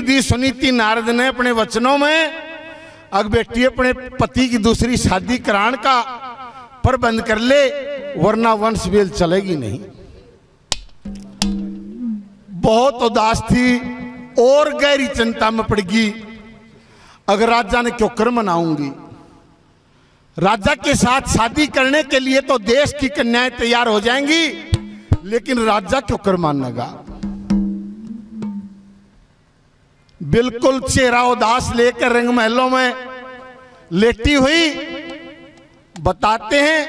दी सुनीति नारद ने अपने वचनों में, अग बेटी, अपने पति की दूसरी शादी कराने का प्रबंध कर ले, वरना वंश बेल चलेगी नहीं। बहुत उदास थी, और गहरी चिंता में पड़गी अगर राजा ने क्यों कर मनाऊँगी, राजा के साथ शादी करने के लिए तो देश की कन्याएँ तैयार हो जाएँगी, लेकिन राजा क्यों कर मानेगा बिल्कुल चेहरा उदास लेकर रंग महलों में लेटी हुई बताते हैं,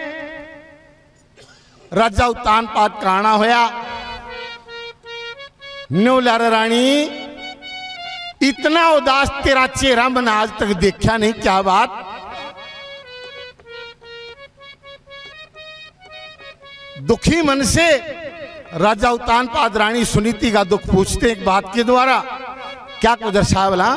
राजा उतान पात काना होया। न्यू लार रानी, इतना उदास तेरा चेहरा मैंने आज तक देखा नहीं, क्या बात? दुखी मन से राजा उतान पाद रानी सुनीति का दुख पूछते एक बात के द्वारा। क्या कुछ बोला?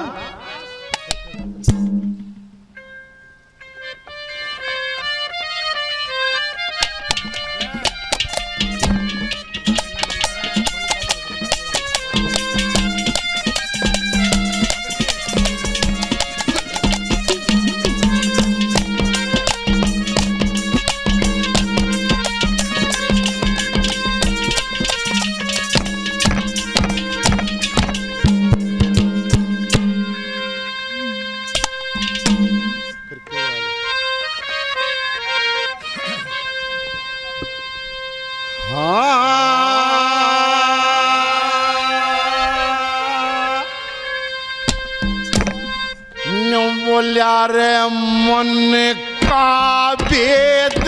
बोलिया रे मन का भेद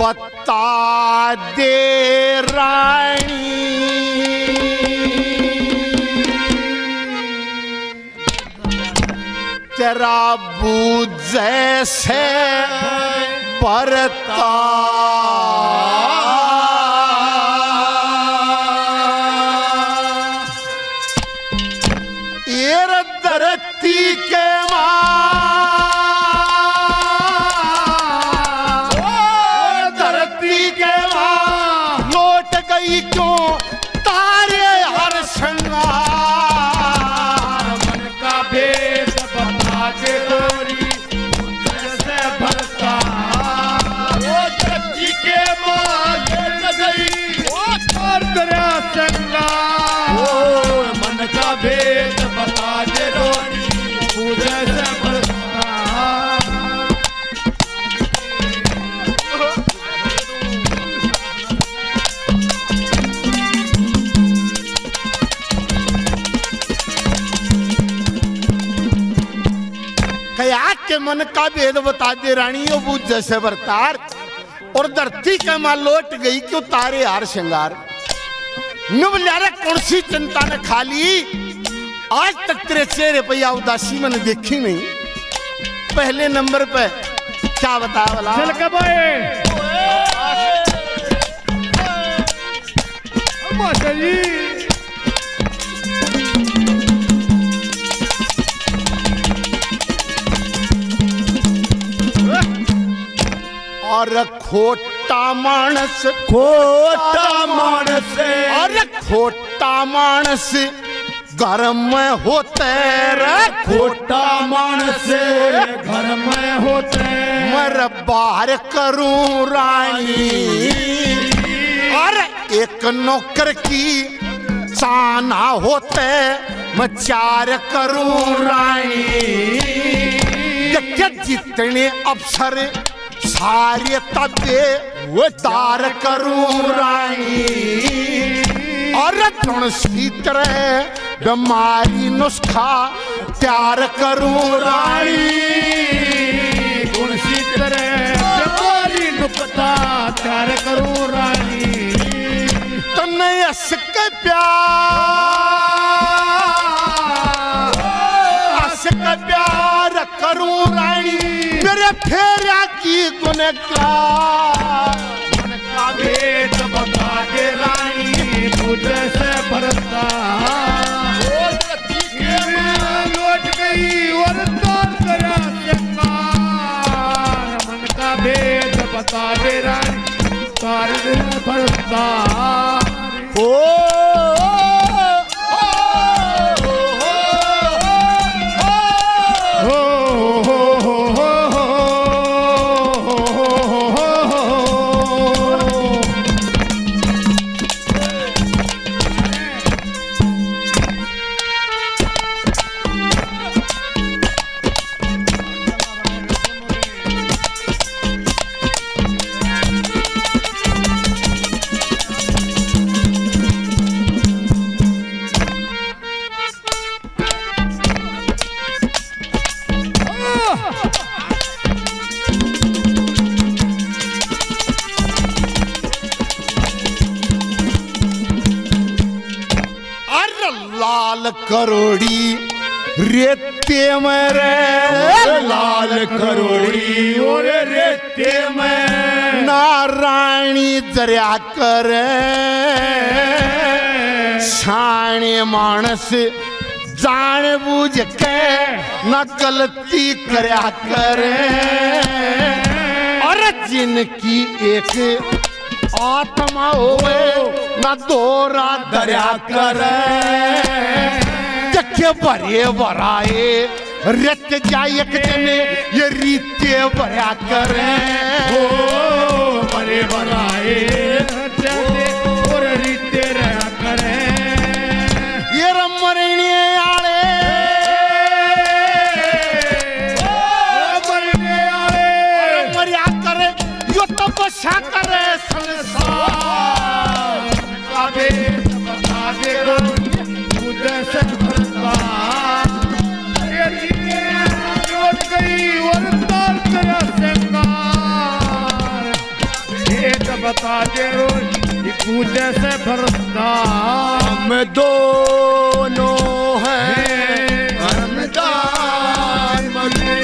बता दे रानी। तेरा बूझ जैसे परता के के मन का भेद बता दे रानी ओ बूझ जैसे बरतार। और धरती के माँ लौट गई क्यों तारे हार श्रृंगार? नुब ल्यारे कौन सी चिंता ने खाली आज तक तेरे चेहरे पर या उदासी मैंने देखी नहीं। पहले नंबर पे क्या बता वाला चल कबाए माता और खोटा मानस। खोटा मानस। और खोटा मानस घर में होते रे। खोटा मानस घर में होते। मर बाहर करूँ रानी। और एक नौकर की साना होते मैं चार करूँ रानी। जितने अफसर सारे तबे वो तार करूँ रानी और तुलसी तरह बीमारी नुस्खा प्यार करूँ रानी तुलसी तरह जवानी नुकता प्यार करूँ रानी तने असक प्यार फेरा की का। भेद बता के रानी पूजे से भरता। लौट गई और तोड़ गया चंगार मन का भेद बता दे रानी तार भरता। ओ लाल करोड़ी रेते में रे। लाल करोड़ी और रेते में। नारायणी दरिया कर। छाणे मानस जान बूझ के न गलती करया करे। और जिनकी एक आत्मा होवे, न दोरा दरिया करे। जखे भरे भराए रत जाए एक ये रीते भरा करे। ओ बड़े बनाए तपस्या करे संसार आगे आगे मुझे से भरता तेरी जोड़ गई और तार तेरा सिंगार ये तो बता दे रोज मुझे से भरता हम दोनों हैं अनदान मगे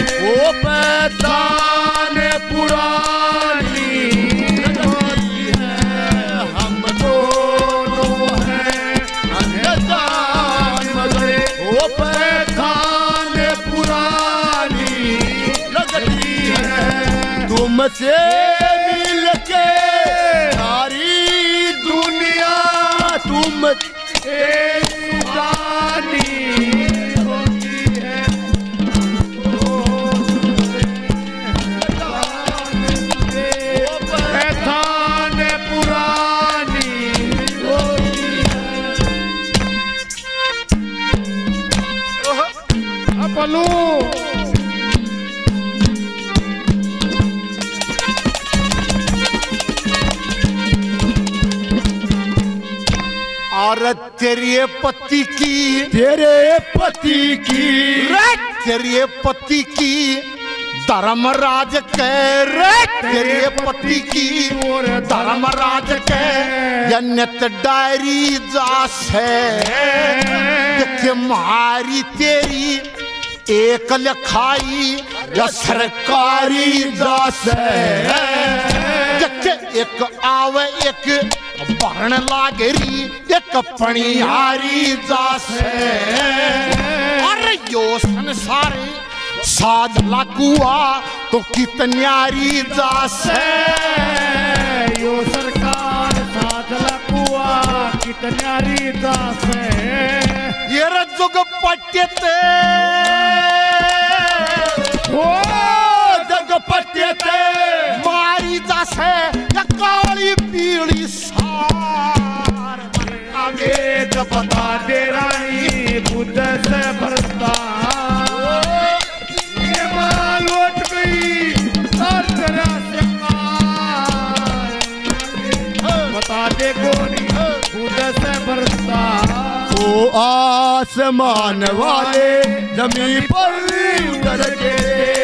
है मिलके सारी दुनिया तुम एक और तेरे पति की। तेरे पति की। तेरे पति की। धर्मराज के रे तेरे पति की। धर्मराज के जन्नत डायरी जास है। कि मारी तेरी एक लिखाई या सरकारी दास है। जके एक आवे एक भरण लागरी एक पणिहारी है अरे यो संसार साध लाकुआ तो कितन्यारी है यो सरकार साथ लकुआ कितन्यारी है ये जुग पट्यते ओ जग पट्यते मारी दास है या काली पीली बता दे रानी, बुद्ध से भरता बता दे गोरी से ओ आसमान वाले, ज़मीन पर उतर के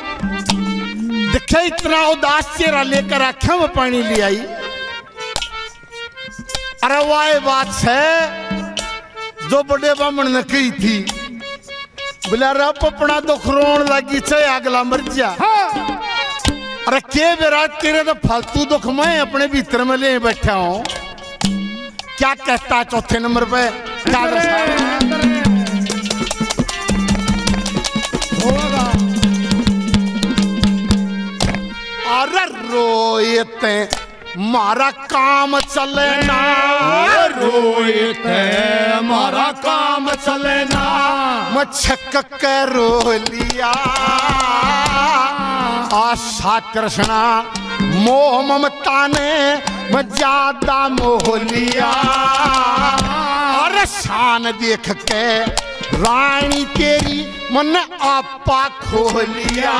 देखे इतना उदास चेहरा लेकर आँखों में पानी ले आई। अरे वाह बात है। जो बड़े बामण ने कही थी। बोला रे पपड़ा दुख रोन लगी चाहे अगला मर जा अरे के बेरा तेरे तो फालतू दुख मैं अपने भीतर में ले बैठा हूँ। क्या कहता चौथे नंबर पे? रोयते मारा काम चले ना। रोहित हमारा काम चले ना। मछक के रो लिया। आशा कृष्णा मोह ममता ने मैं ज़्यादा मोह लिया। अरे शान देख के रानी तेरी मन आपा खो लिया।